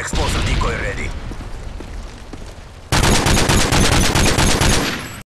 Exposed decoy ready.